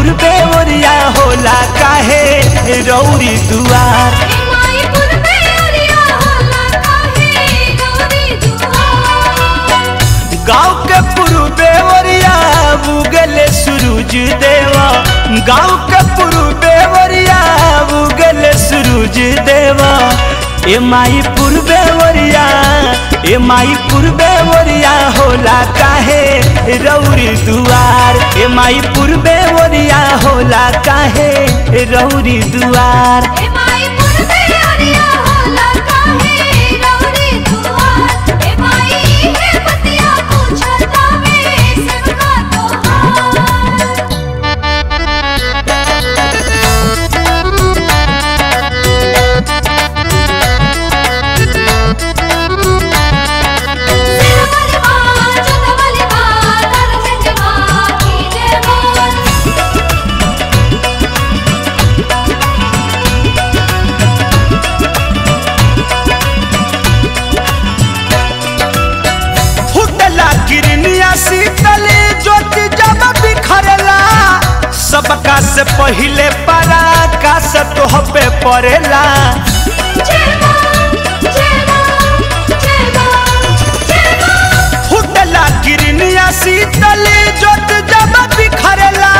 पूर्वे ओरिया होला काहे? रौरी दुआर। गाँव के पूर्वे ओरिया उगले सूरज देवा। गाँव के पूर्वे ओरिया उगले सूरज देवा। ए माई पूर्वे ओरिया ए माई पूर्वे ओरिया होला काहे? रौरी दुआर। ए माई पूर्वे ओरिया होला काहे? रौरी दुआर। सबका से पहले परा, का से तोह पे पड़ेला शीतल ज्योति जब बिखरला।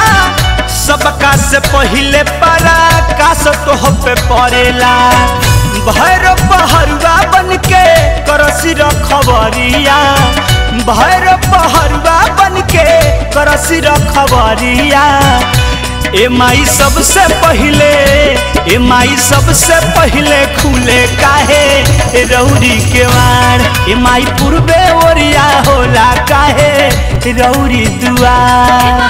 सबका से पहिले परा, का से तोह पे पड़ेला भैरव पहरुआ बन के करसी रखबरिया। भैरव पहरुआ बन के करसी रखबरिया। ए माई सबसे पहले ए माई सबसे पहले खुले काहे? रौरी के वार ए माई पूर्वे ओरिया होला काहे? रौरी दुआर।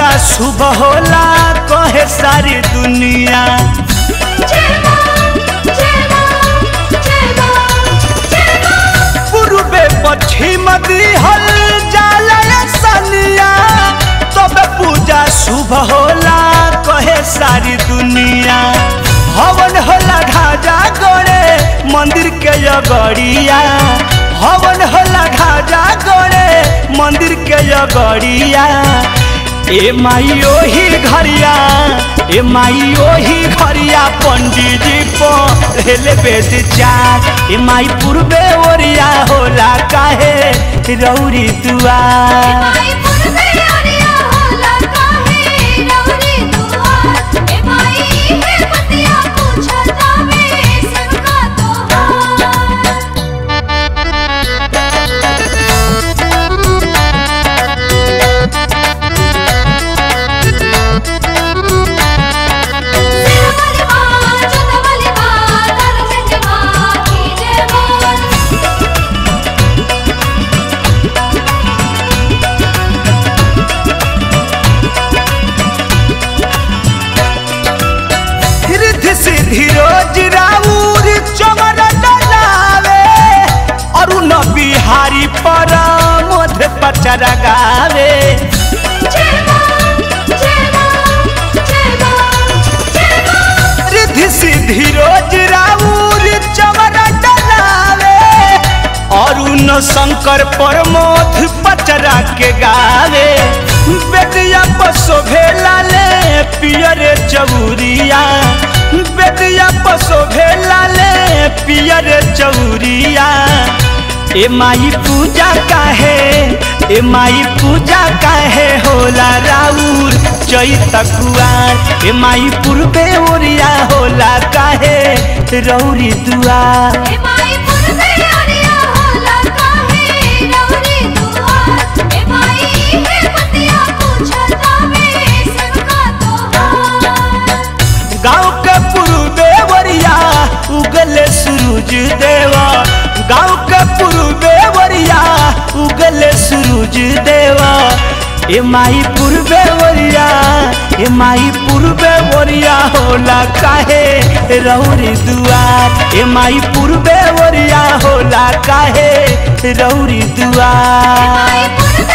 पूजा शुभ होला कहे सारी दुनिया। पूर्वे पश्चिम जाला सनिया। तबे पूजा शुभ होला कहे सारी दुनिया। हवन होला ढाजा गड़े मंदिर के यगड़िया हवन होला ढाजा गड़े मंदिर के यगड़िया ए माई ही घरिया, ए माई ही घरिया, पंडित जी पढ़ेले बेद चार ए माई पूर्वे ओरिया होला काहे, रौरी दुआर पचर गावे रिद्धि सिद्धि रोज राउर डलावे अरुण शंकर पर मध्य पचरा के गावे। बेदिया पसो भेला ले पियरे चौरिया। बेदिया पसो भेला ले पियरे चौरिया। ए माई पूजा काहे ए माई पूजा काहे होला राउर चैत कुआर ए माई पूर्वे ओरिया होला काहे, रौरी दुआर देवा। ए माई पूर्वे वरिया, ए माई पूर्वे वरिया होला काहे? रौरी दुआर, ए माई पूर्वे वरिया होला काहे? रौरी दुआर।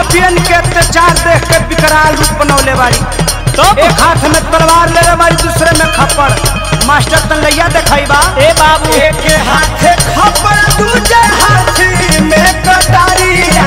सपियन के अत्याचार देख के विकराल रूप बनौले बाड़ी। तो एक हाथ में तलवार ले रहे बारी दूसरे में खप्पड़ मास्टर तन लैया देखाई बा। ए बाबू। एक हाथ खप्पड़ दूसरे हाथ में कटारी।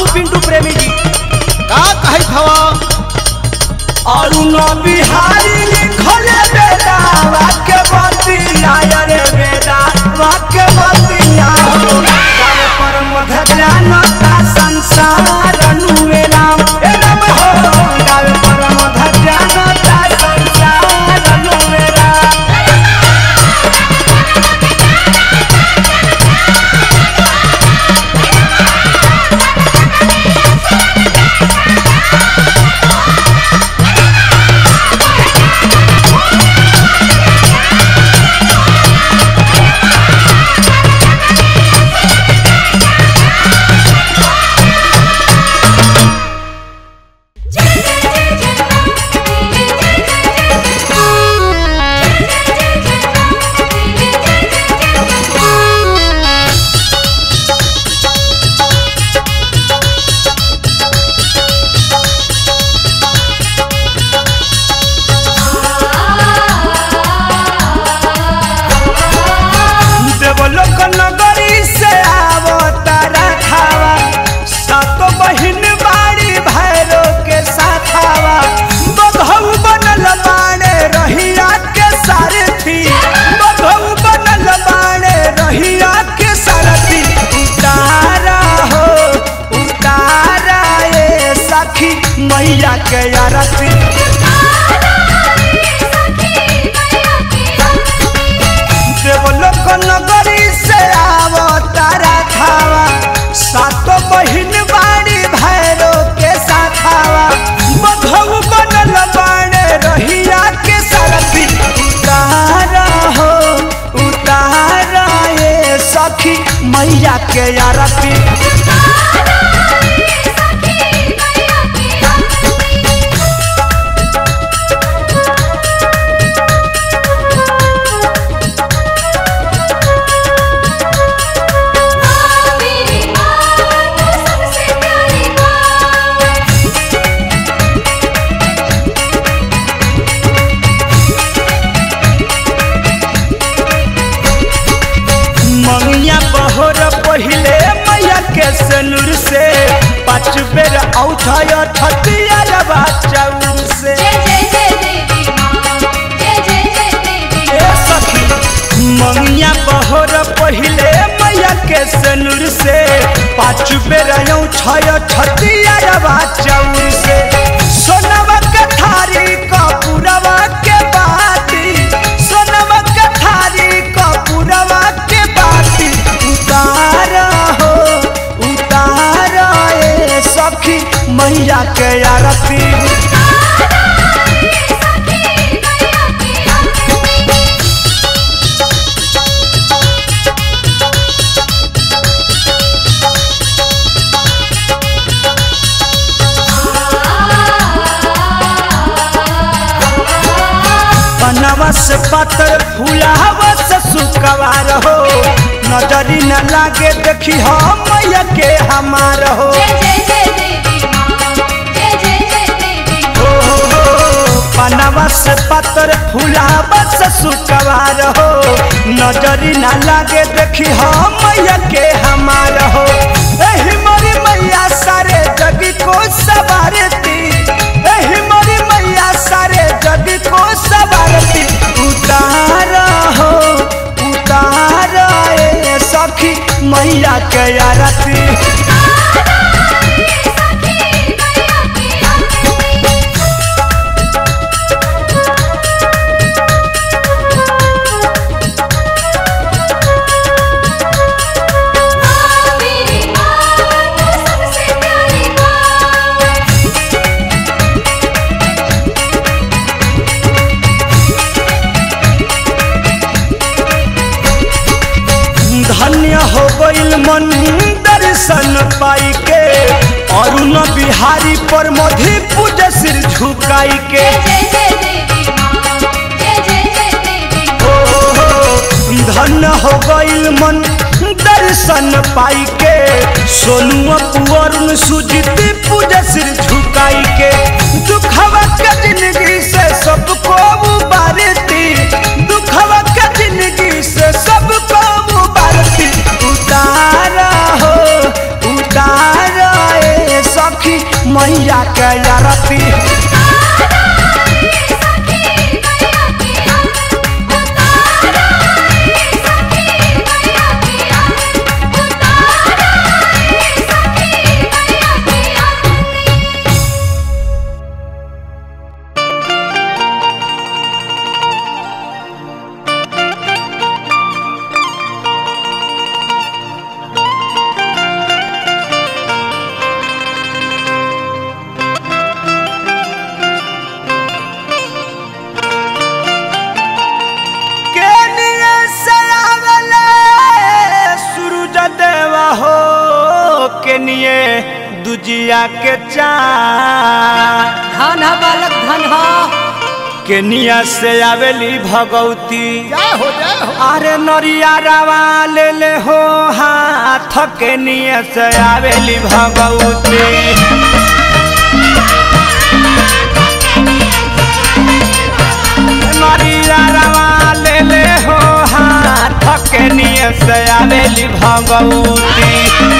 बाबू पिंटू प्रेमी जी। का कही भवा? और बिहारी लिखले बेटा, वाक्य बतिया रे बेटा, वाक्य पाँच बेर औठाय ठतिया रवा चाउर से सोनवा के थारी कपूरवा के बाती। सोनवा के थारी कपूरवा के बाती। उतार हो, उतार मैया के आरती। बनवा से पातर फूलावा से सुकवार हो। नजरी न लागे देखी हम मैया के हमार हो। हो, हो, हो, से पातर फूलावा से सुकवार हो। नजरी न लागे देखी हम मैया के हमार हो। एही मोरी मैया सारे जगी को एही मोरी मैया सारे जगी को सवारती। उतार हो उतार सखी मैया के आरती धन्य हो गईल मन दर्शन पाई के अरुण बिहारी पर मधी पूज सिर झुकाई के धन्य हो गईल मन दर्शन पाई के सोनुआ पुअरुण सुजीती पूज सिर झुकाई के दुखवा के ज़िंदगी से सबको उबारती दुखवा के ज़िंदगी से सबको सखी मैया के आरती के निया से आवेली भगवती। अरे नरिया रवा ले ले हो हाथ के निया से आवेली भगवती। नरिया रवा ले ले हो हाथ के निया से आवेली भगवती।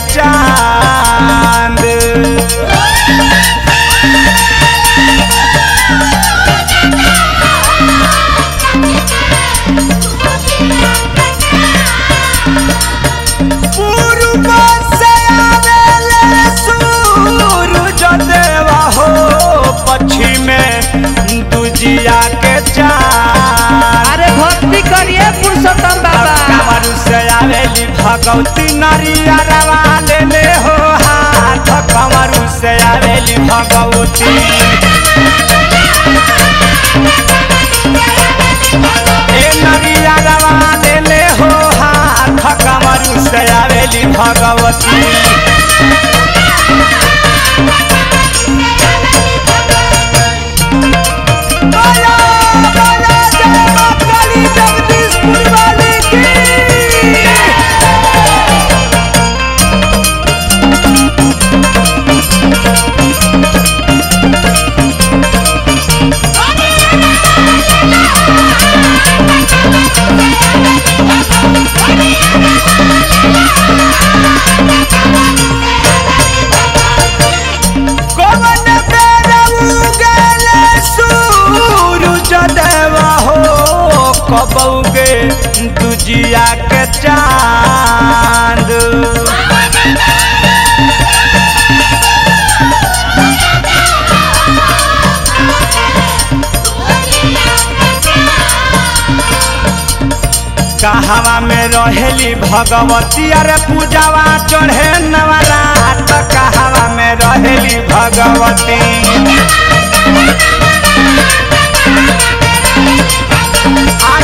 time. आवेली भगवती नरिया रवा ले ले हो हाथ कमरू से आवेली भगवती। ए नरिया रवा ले ले हो हाथ कमरू से आवेली भगवती। दुजिया के चाँद। कहवा में रहेली भगवती, अरे पूजावा चढ़े नवरात। कहवा में रहेली भगवती।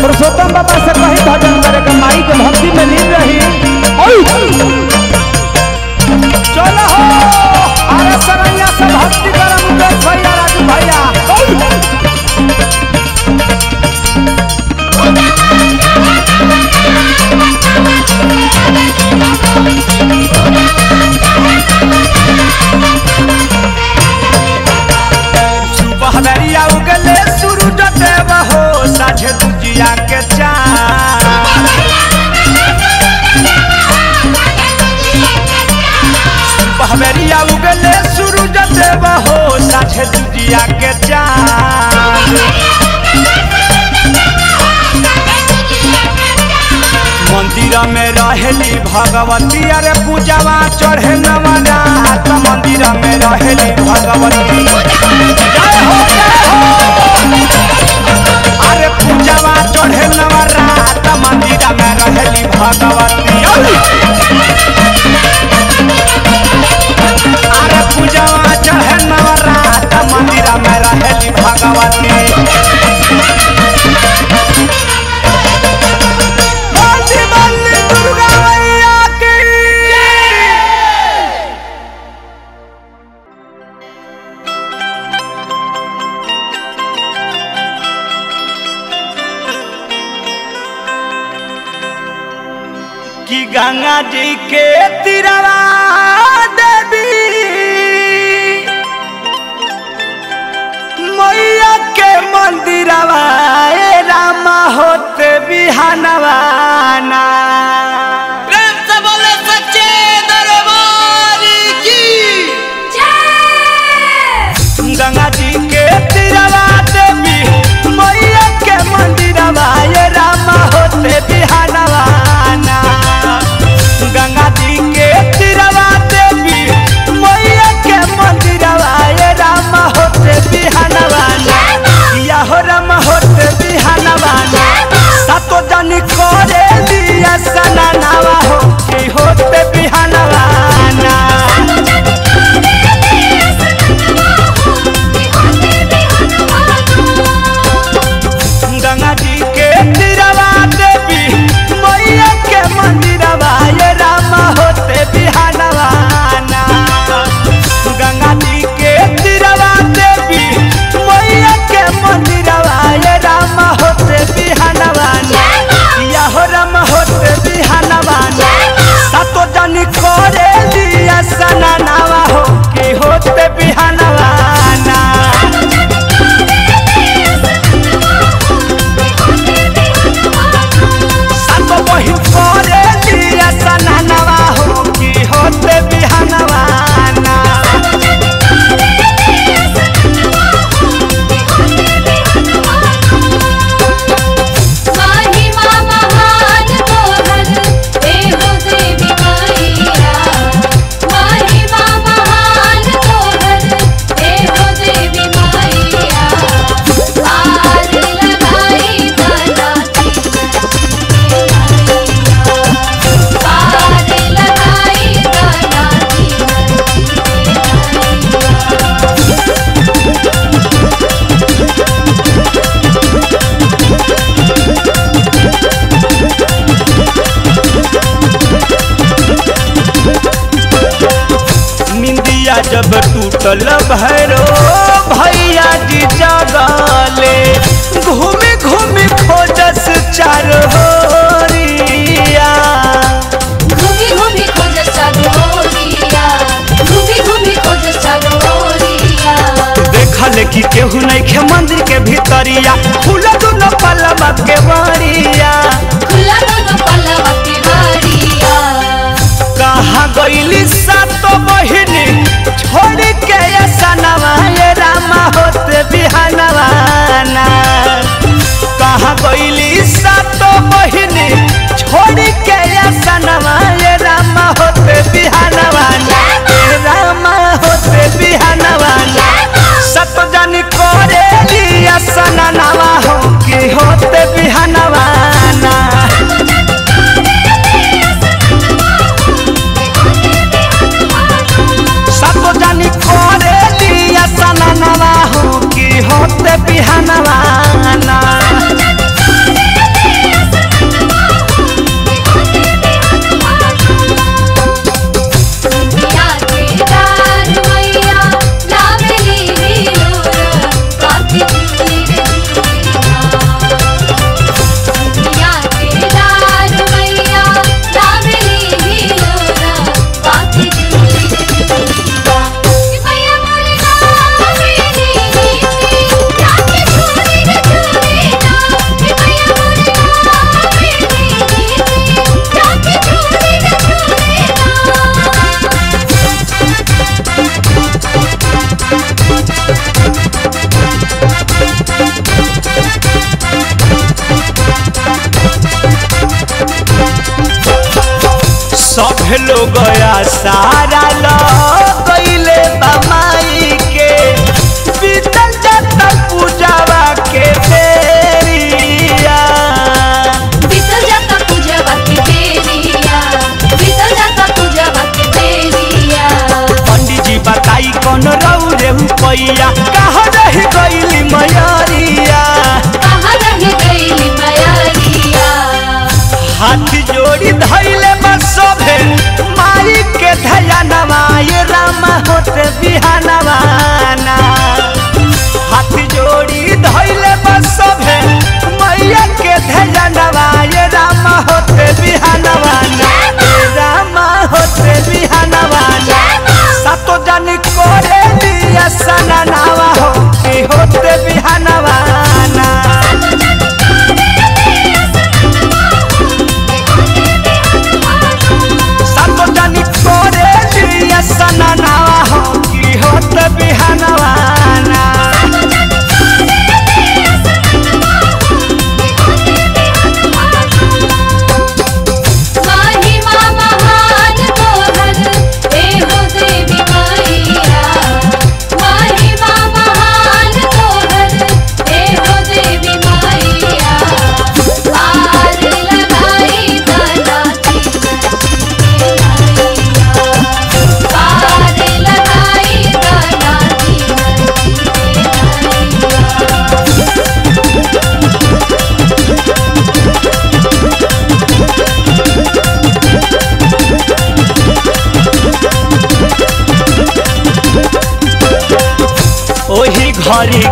पुरुषोत्तम बाबा से कही भजन करे के माई के भक्ति में लीन रही। चलो हो अरे सरैया से भक्ति करम देख भैया राजू भैया। के मंदिर में रहेली भगवती, अरे पूजावा चढ़े नवरात मंदिर में रहेली भगवती। अरे चढ़े मंदिर में रहेली भगवती। केहू नहीं खे मंदिर के भीतरिया। खुला दोनों पलवा के बारिया खुला दोनों पलवा के बारिया कहाँ गइल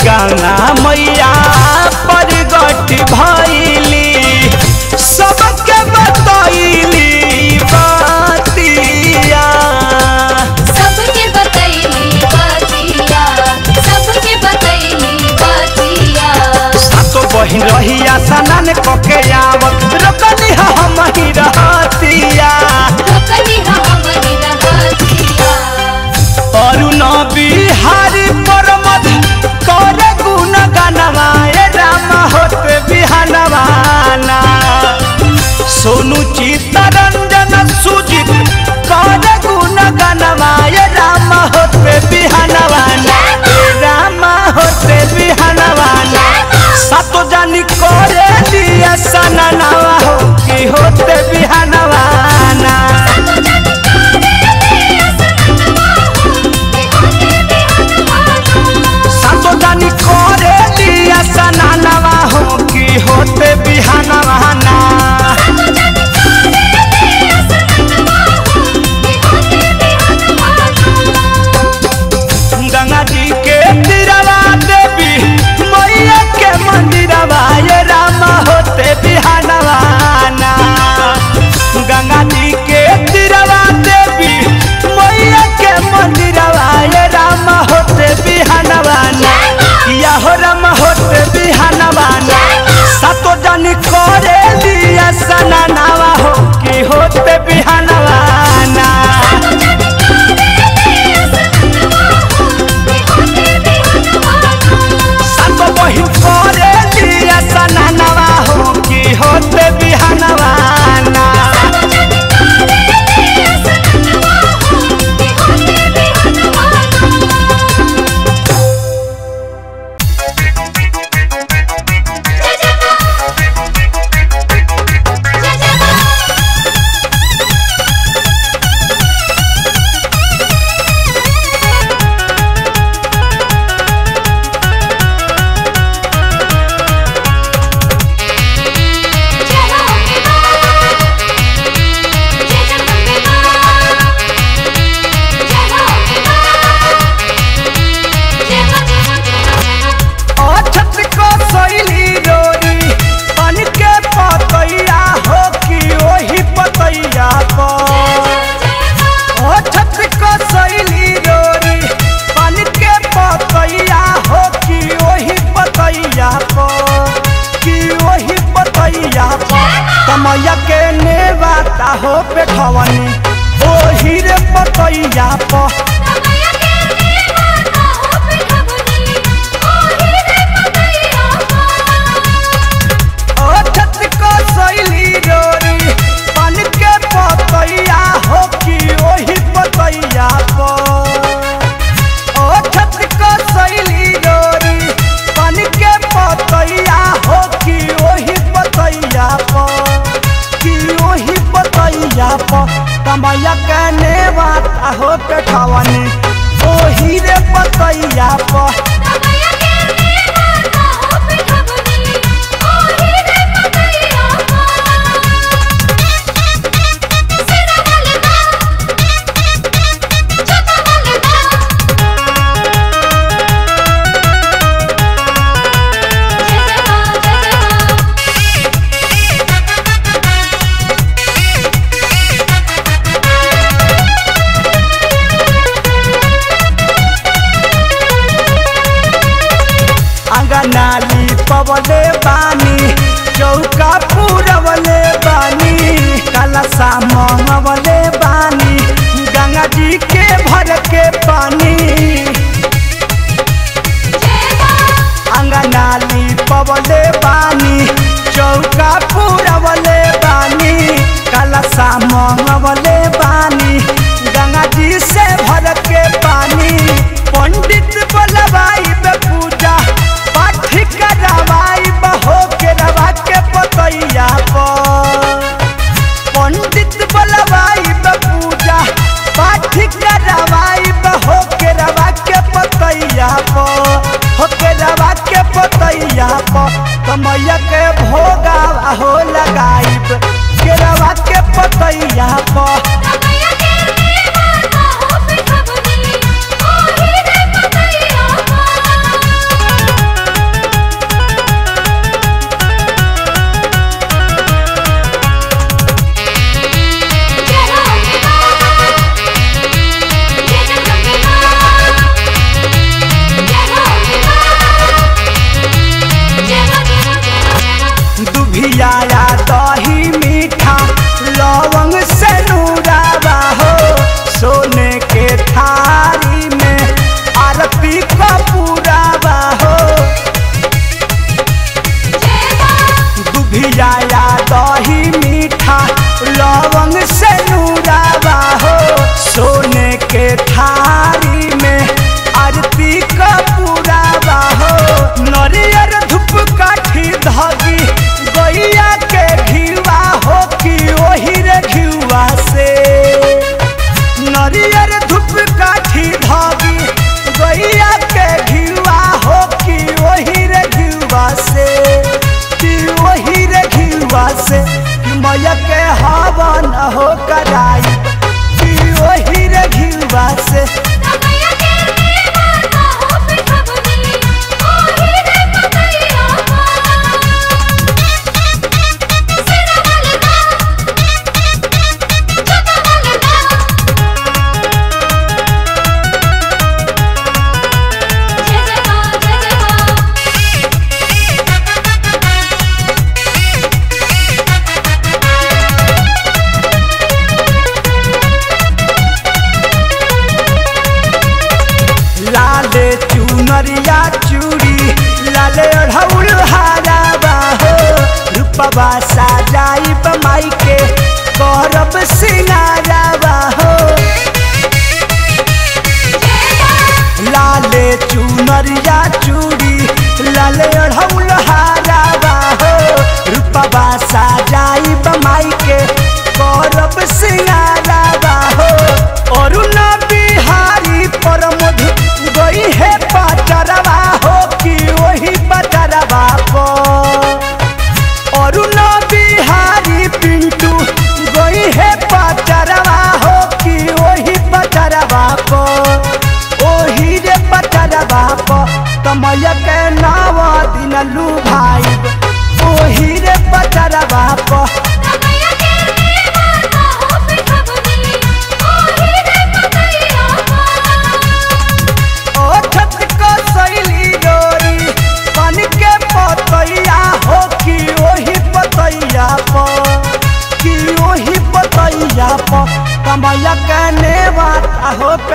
गाना मैया परगट भैली सबके बतैली बतिया। सबके बतैली बतिया सबके बतैली बतिया। सातो बहिन रहिया सनन कके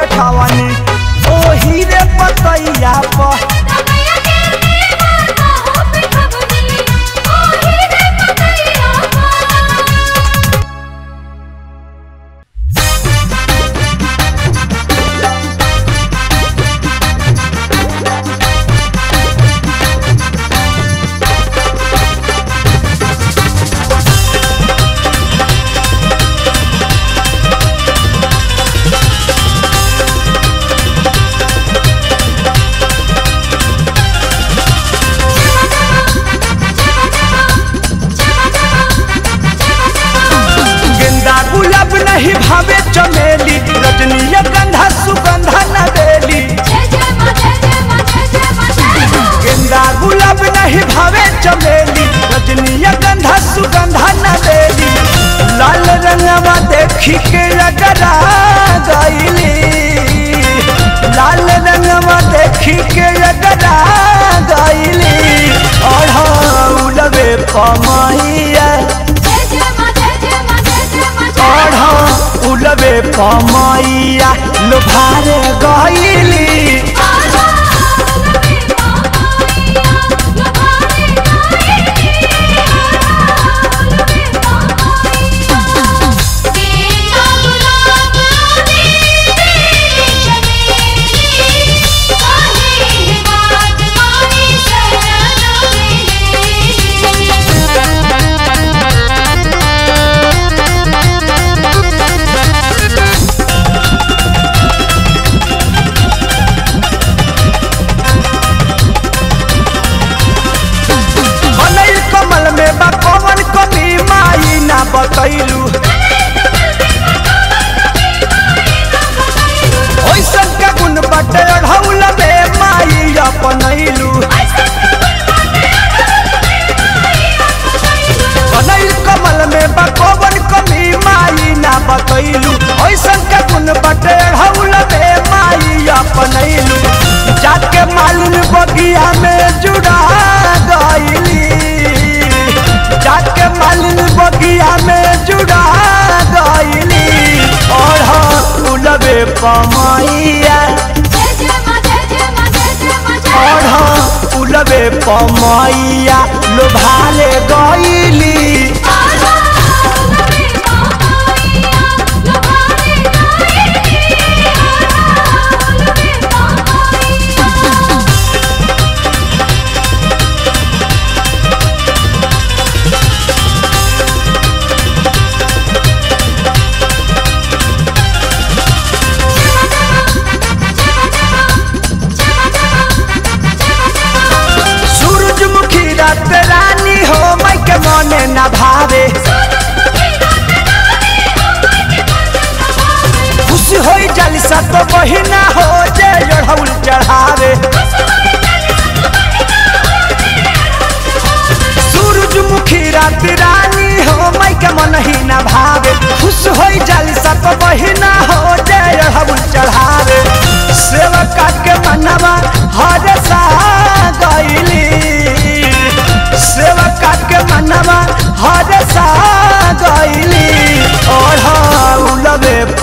देखावनी ओ हीरे पतैया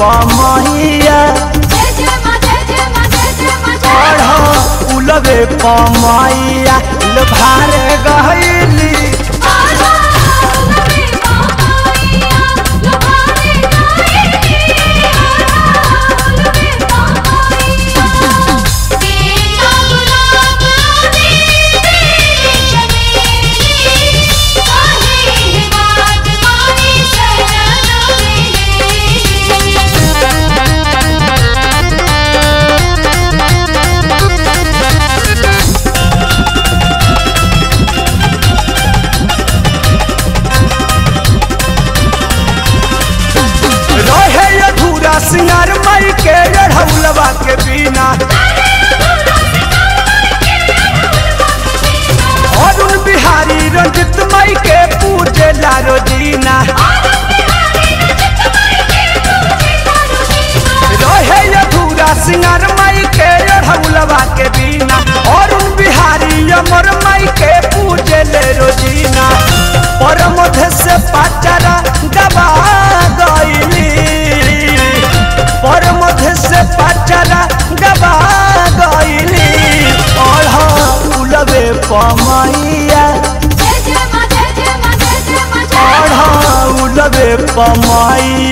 पमैया पढ़ हाँ, उलवे पमैया भार गहल। ओढ़ौलवे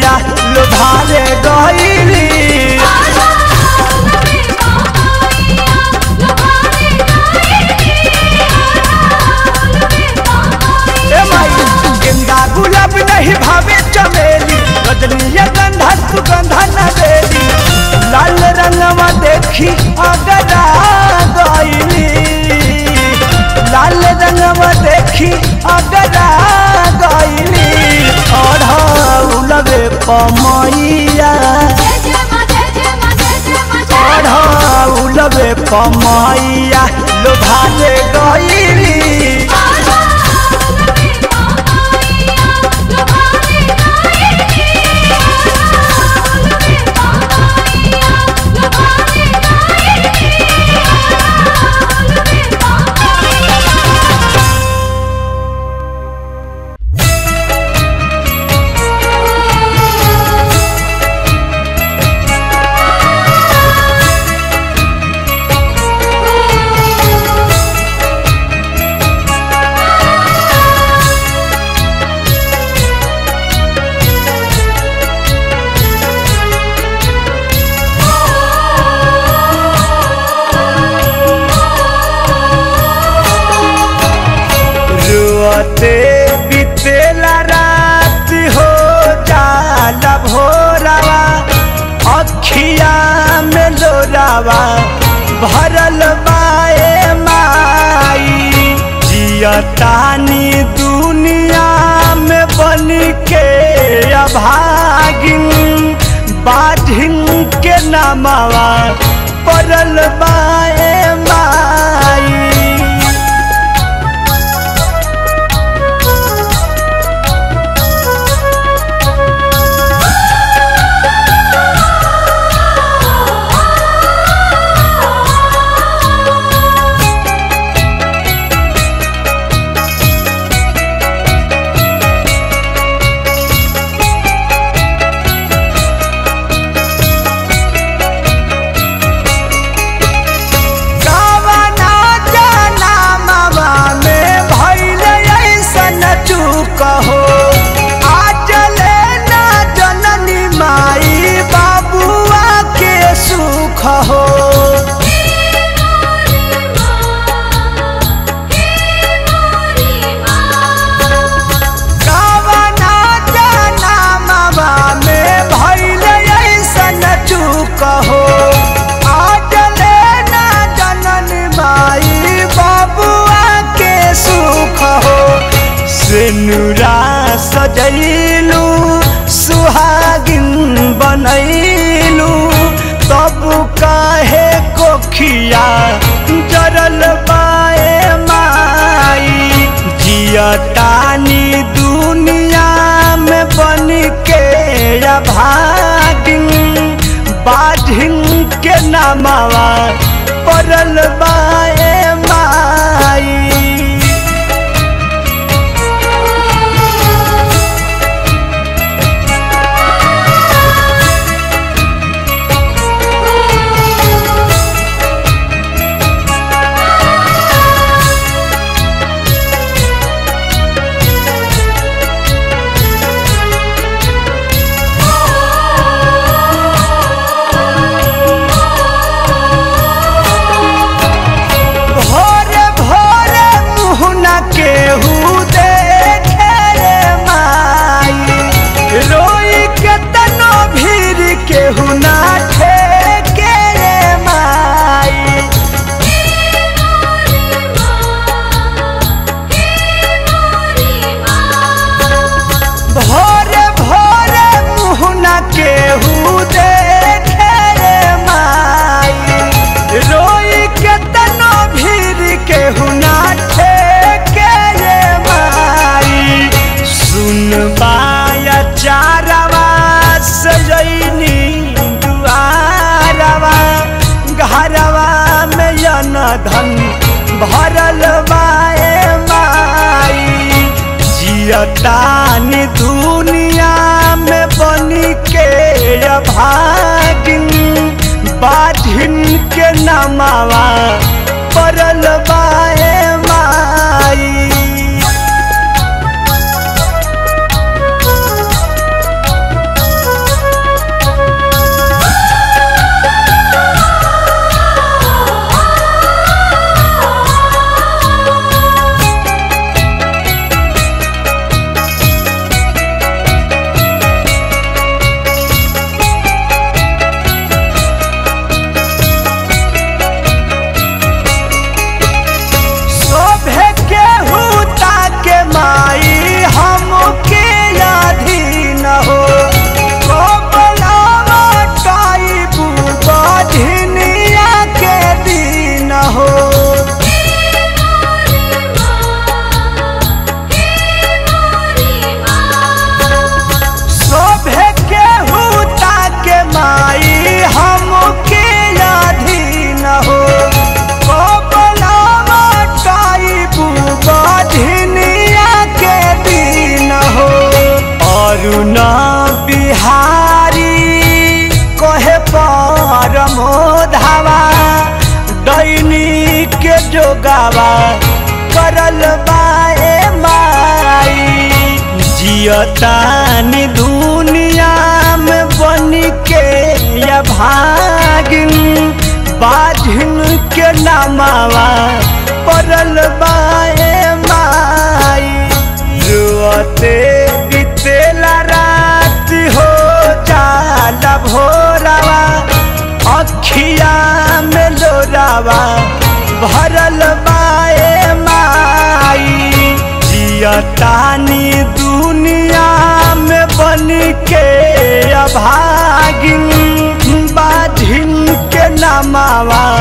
lava